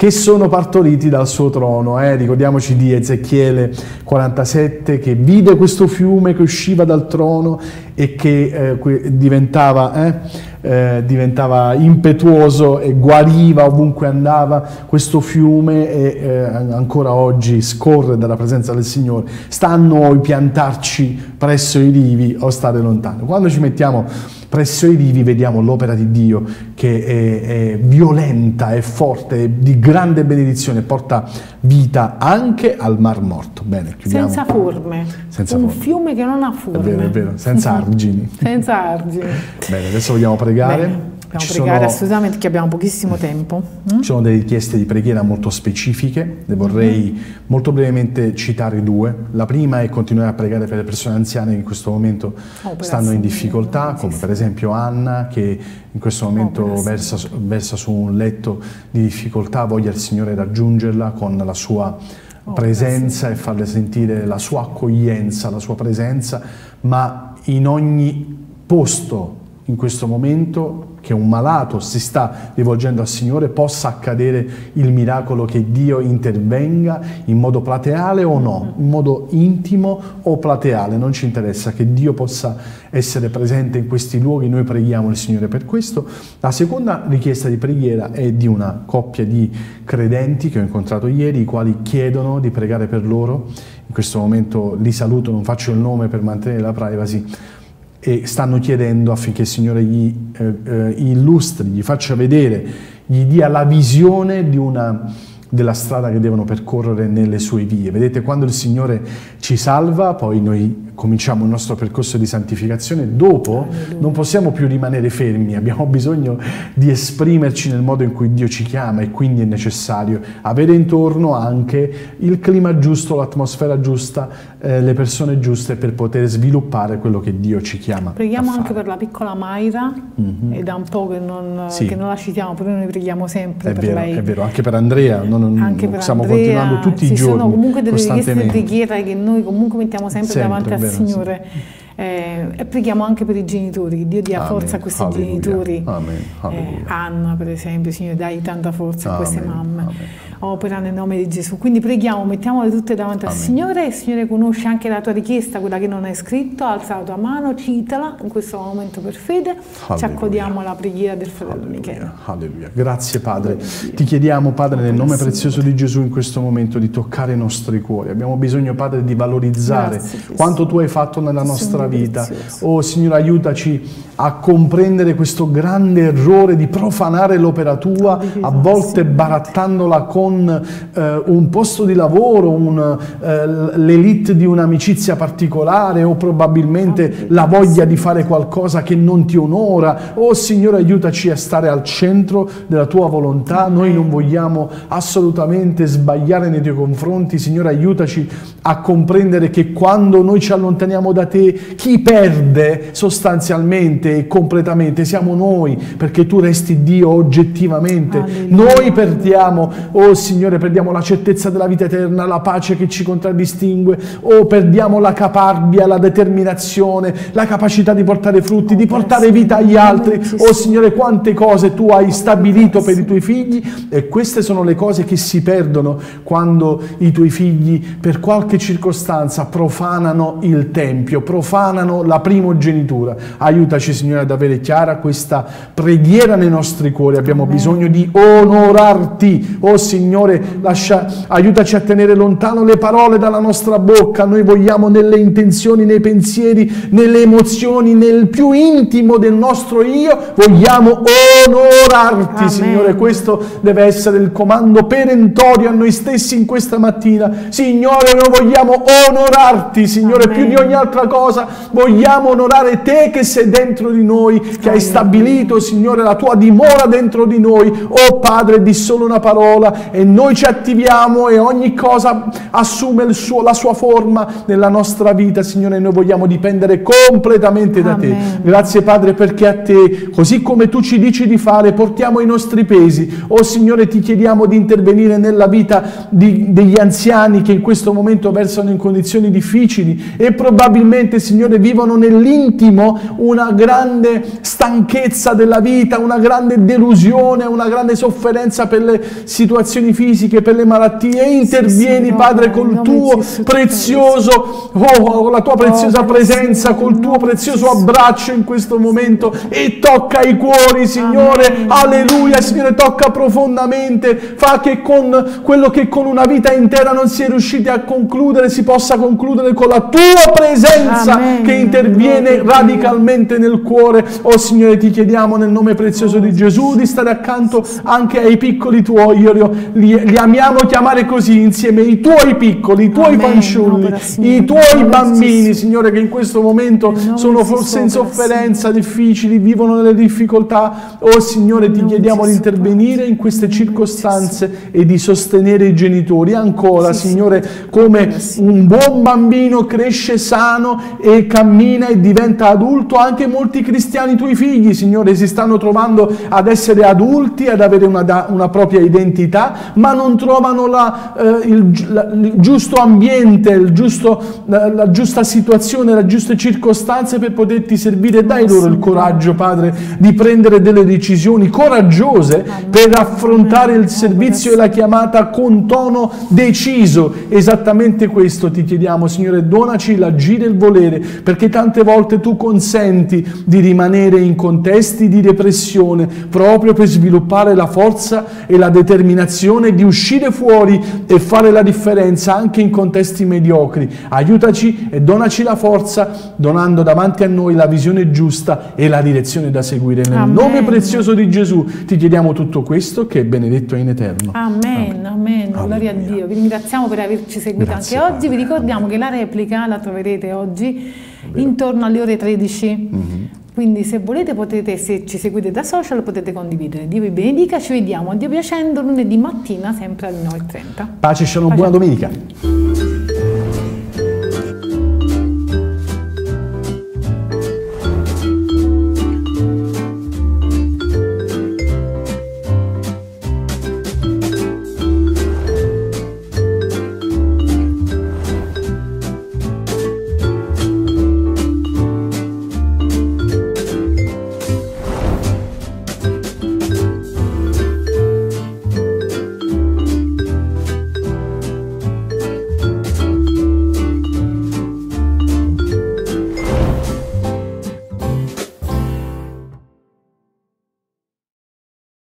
che sono partoriti dal suo trono. Eh? Ricordiamoci di Ezechiele 47 che vide questo fiume che usciva dal trono e che eh, diventava, eh, eh, diventava, impetuoso e guariva ovunque andava. Questo fiume e, eh, ancora oggi scorre dalla presenza del Signore. Sta a noi piantarci presso i rivi o stare lontano. Quando ci mettiamo presso i rivi vediamo l'opera di Dio che è, è violenta, è forte, è di grande benedizione, porta vita anche al Mar Morto. Bene, chiudiamo. Senza forme. Senza Un forme. fiume che non ha forme. È vero, è vero, senza argini. senza argini. Bene, adesso vogliamo pregare. Bene. Dobbiamo ci pregare sono, assolutamente che abbiamo pochissimo tempo. Mm? Ci sono delle richieste di preghiera molto specifiche, ne vorrei mm. molto brevemente citare due. La prima è continuare a pregare per le persone anziane che in questo momento oh, stanno in difficoltà, come per esempio Anna che in questo oh, momento oh, versa, versa, su un letto di difficoltà, voglia il Signore raggiungerla con la sua oh, presenza e farle sentire la sua accoglienza, la sua presenza, ma in ogni posto in questo momento che un malato si sta rivolgendo al Signore possa accadere il miracolo che Dio intervenga in modo plateale o no, in modo intimo o plateale, non ci interessa, che Dio possa essere presente in questi luoghi, noi preghiamo il Signore per questo. La seconda richiesta di preghiera è di una coppia di credenti che ho incontrato ieri, i quali chiedono di pregare per loro. In questo momento li saluto, non faccio il nome per mantenere la privacy, e stanno chiedendo affinché il Signore gli eh, eh, illustri, gli faccia vedere, gli dia la visione una, della strada che devono percorrere nelle sue vie. Vedete, quando il Signore ci salva, poi noi cominciamo il nostro percorso di santificazione, dopo non possiamo più rimanere fermi, abbiamo bisogno di esprimerci nel modo in cui Dio ci chiama e quindi è necessario avere intorno anche il clima giusto, l'atmosfera giusta, eh, le persone giuste per poter sviluppare quello che Dio ci chiama. Preghiamo anche per la piccola Mayra, mm-hmm. è da un po' che non, sì. che non, la citiamo, però noi preghiamo sempre è per vero, lei. È vero, anche per Andrea, non, anche per stiamo Andrea, continuando tutti i giorni. Sono comunque delle richieste di preghiera che noi comunque mettiamo sempre, sempre davanti al Signore. Sì. Eh, e preghiamo anche per i genitori, che Dio dia Amen. forza a questi Alleluia. genitori. Amen. Eh, Anna, per esempio, Signore, dai tanta forza Amen. a queste mamme. Opera nel nome di Gesù. Quindi preghiamo, mettiamole tutte davanti al Signore. Il Signore conosce anche la tua richiesta, quella che non hai scritto. Alza la tua mano, citala in questo momento per fede. Alleluia. Ci accodiamo alla preghiera del fratello Michele. Alleluia. Grazie Padre. Ti chiediamo, Padre, nel nome prezioso di Gesù in questo momento di toccare i nostri cuori. Abbiamo bisogno, Padre, di valorizzare Grazie, quanto tu hai fatto nella nostra vita. Oh Signore, aiutaci a comprendere questo grande errore di profanare l'opera tua, a volte barattandola con eh, un posto di lavoro, eh, l'elite di un'amicizia particolare o probabilmente la voglia di fare qualcosa che non ti onora. Oh Signore, aiutaci a stare al centro della tua volontà. Noi non vogliamo assolutamente sbagliare nei tuoi confronti. Signore, aiutaci a comprendere che quando noi ci allontaniamo da te, chi perde sostanzialmente e completamente siamo noi, perché tu resti Dio oggettivamente. Alleluia. Noi perdiamo, oh Signore, perdiamo la certezza della vita eterna, la pace che ci contraddistingue, o oh, perdiamo la caparbia, la determinazione, la capacità di portare frutti, di portare vita agli altri. Oh Signore, quante cose tu hai stabilito per i tuoi figli e queste sono le cose che si perdono quando i tuoi figli per qualche circostanza profanano il Tempio, profanano profanano la primogenitura. Aiutaci Signore ad avere chiara questa preghiera nei nostri cuori, abbiamo Amen. bisogno di onorarti. Oh Signore, lascia, aiutaci a tenere lontano le parole dalla nostra bocca, noi vogliamo nelle intenzioni, nei pensieri, nelle emozioni, nel più intimo del nostro io, vogliamo onorarti Amen. Signore, questo deve essere il comando perentorio a noi stessi in questa mattina. Signore, noi vogliamo onorarti, Signore, Amen. più di ogni altra cosa, vogliamo onorare te che sei dentro di noi, che Amen. hai stabilito, Signore, la tua dimora dentro di noi. Oh Padre, di solo una parola e noi ci attiviamo e ogni cosa assume suo, la sua forma nella nostra vita, Signore, noi vogliamo dipendere completamente da te. Grazie Padre perché a te, così come tu ci dici di fare, portiamo i nostri pesi. Oh Signore, ti chiediamo di intervenire nella vita di, degli anziani che in questo momento versano in condizioni difficili e probabilmente, Signore, vivono nell'intimo una grande stanchezza della vita, una grande delusione, una grande sofferenza per le situazioni fisiche, per le malattie. E intervieni, sì, Padre, col tuo prezioso, oh, con la tua preziosa oh, presenza, col tuo prezioso abbraccio in questo momento e tocca i cuori, Signore. Alleluia, Signore, tocca profondamente. Fa che con quello che con una vita intera non si è riusciti a concludere, si possa concludere con la tua presenza Amen. che interviene radicalmente nel cuore. Oh Signore, ti chiediamo nel nome prezioso di Gesù di stare accanto anche ai piccoli tuoi. Io li, li amiamo chiamare così insieme, i tuoi piccoli, i tuoi Amen. fanciulli, i tuoi bambini, Signore, che in questo momento sono forse in sofferenza, difficili, vivono nelle difficoltà. Oh Signore, ti chiediamo di intervenire in queste circostanze e di sostenere i genitori. Ancora, Signore, come un buon bambino cresce sano e cammina e diventa adulto, anche molti cristiani tuoi figli, Signore, si stanno trovando ad essere adulti, ad avere una, una propria identità, ma non trovano la, eh, il, la, il, giusto ambiente, il giusto, la, la, giusta situazione, le giuste circostanze per poterti servire. Dai loro il coraggio, Padre, di prendere delle decisioni coraggiose per affrontare il servizio e la chiamata con tono deciso. Esattamente questo ti chiediamo, Signore, donaci l'agire e il volere, perché tante volte tu consenti di rimanere in contesti di depressione proprio per sviluppare la forza e la determinazione di uscire fuori e fare la differenza anche in contesti mediocri. Aiutaci e donaci la forza, donando davanti a noi la visione giusta e la direzione da seguire. Nel Amen. nome prezioso di Gesù ti chiediamo tutto questo che è benedetto in eterno. Amen, amen, amen. gloria a Dio. Vi ringraziamo per averci seguito Grazie, anche oggi. Vi ricordiamo che la replica la troverete oggi intorno alle ore 13. Mm-hmm. Quindi se volete potete, se ci seguite da social, potete condividere. Dio vi benedica, ci vediamo a Dio piacendo lunedì mattina sempre alle 9.30. Pace, shalom, buona domenica.